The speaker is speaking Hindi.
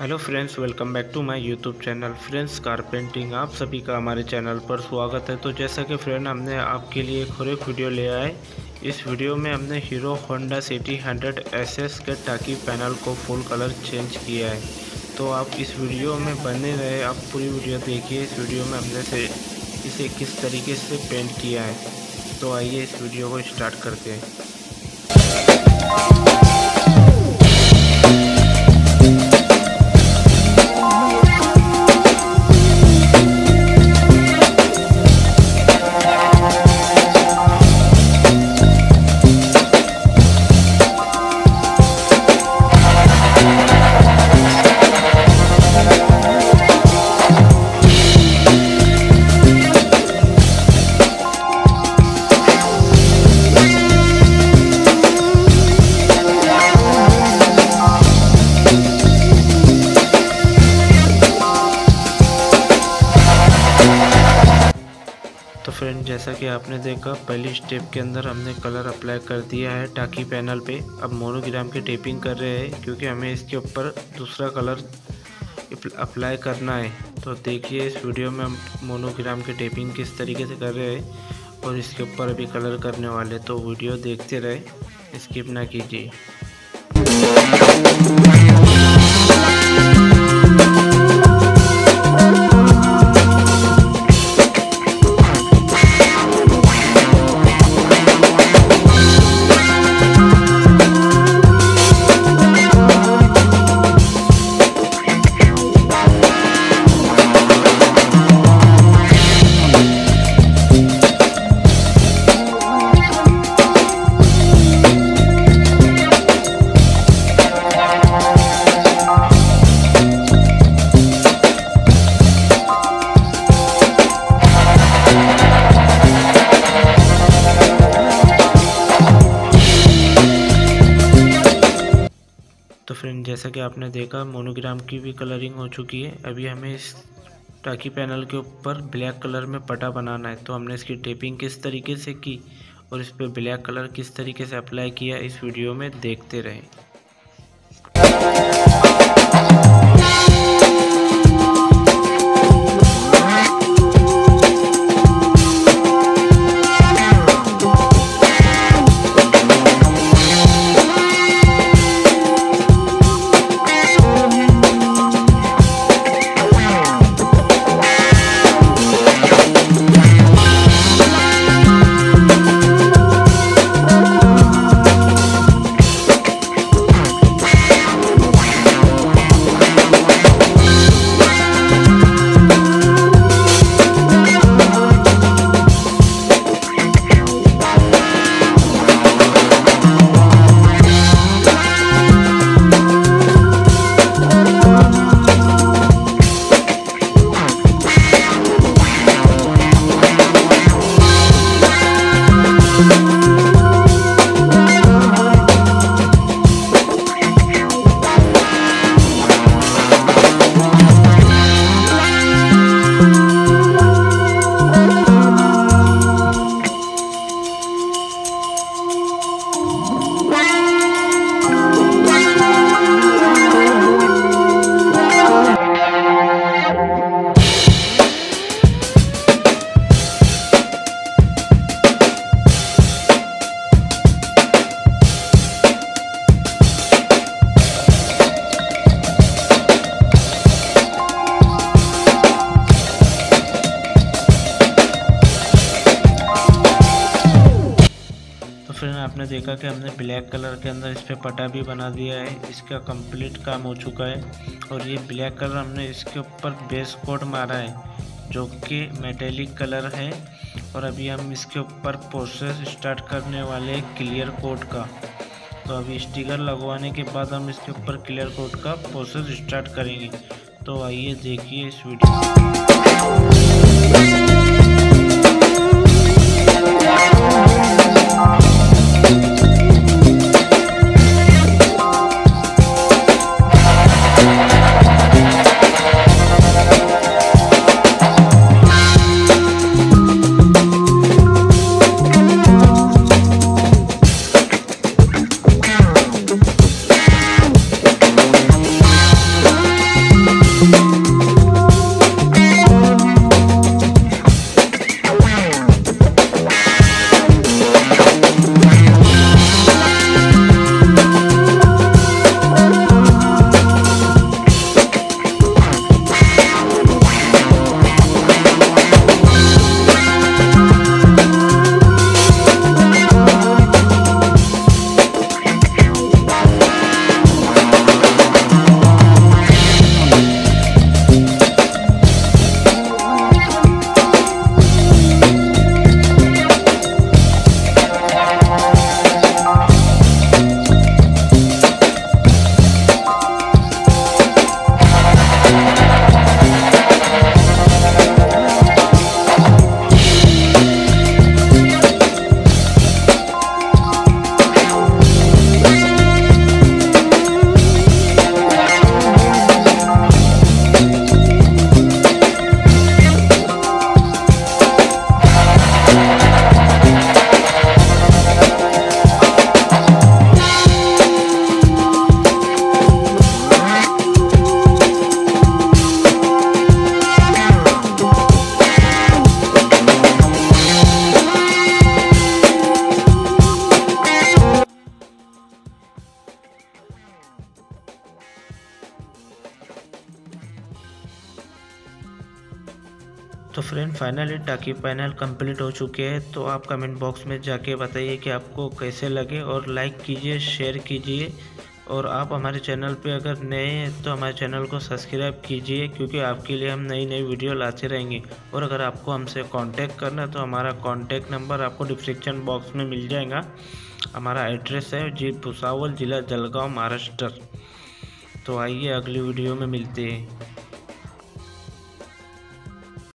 Hello friends welcome back to my YouTube channel friends car painting आप सभी का हमारे चैनल पर स्वागत है। तो जैसा कि फ्रेंड हमने आपके लिए एक और एक वीडियो ले आए इस वीडियो में हमने Hero Honda City hundred S के टाकी पैनल को फुल कलर चेंज किया है। तो आप इस वीडियो में बने रहे, आप पूरी वीडियो देखिए, इस वीडियो में हमने से इसे किस तरीके से पेंट किया है। तो आइए इस वीडियो को स्टार्ट करते हैं। तो फ्रेंड जैसा कि आपने देखा, पहली स्टेप के अंदर हमने कलर अप्लाई कर दिया है टाकी पैनल पे। अब मोनोग्राम की टेपिंग कर रहे हैं, क्योंकि हमें इसके ऊपर दूसरा कलर अप्लाई करना है। तो देखिए, इस वीडियो में हम मोनोग्राम की टेपिंग किस तरीके से कर रहे हैं और इसके ऊपर अभी कलर करने वाले तो वीडियो देखते रहे स्किप ना कीजिए। तो फ्रेंड जैसा कि आपने देखा मोनोग्राम की भी कलरिंग हो चुकी है। अभी हमें इस टाकी पैनल के ऊपर ब्लैक कलर में पटा बनाना है। तो हमने इसकी टेपिंग किस तरीके से की और इस पर ब्लैक कलर किस तरीके से अप्लाई किया, इस वीडियो में देखते रहें। तो फिर आपने देखा कि हमने ब्लैक कलर के अंदर इस पर पटा भी बना दिया है। इसका कंप्लीट काम हो चुका है। और ये ब्लैक कलर हमने इसके ऊपर बेस कोट मारा है, जो कि मेटेलिक कलर है। और अभी हम इसके ऊपर प्रोसेस स्टार्ट करने वाले क्लियर कोट का। तो अभी स्टिकर लगवाने के बाद हम इसके ऊपर क्लियर कोट का प्रोसेस स्टार्ट करेंगे। तो आइए देखिए इस वीडियो फ्रेंड फाइनली टाकी पैनल कंप्लीट हो चुके हैं तो आप कमेंट बॉक्स में जाके बताइए कि आपको कैसे लगे और लाइक कीजिए शेयर कीजिए और आप हमारे चैनल पे अगर नए हैं तो हमारे चैनल को सब्सक्राइब कीजिए क्योंकि आपके लिए हम नई नई वीडियो लाते रहेंगे। और अगर आपको हमसे कांटेक्ट करना है तो हमारा कांटेक्ट नंबर आपको डिस्क्रिप्शन बॉक्स में मिल जाएगा। हमारा एड्रेस है जी भुसावल, ज़िला जलगांव, महाराष्ट्र। तो आइए अगली वीडियो में मिलते हैं।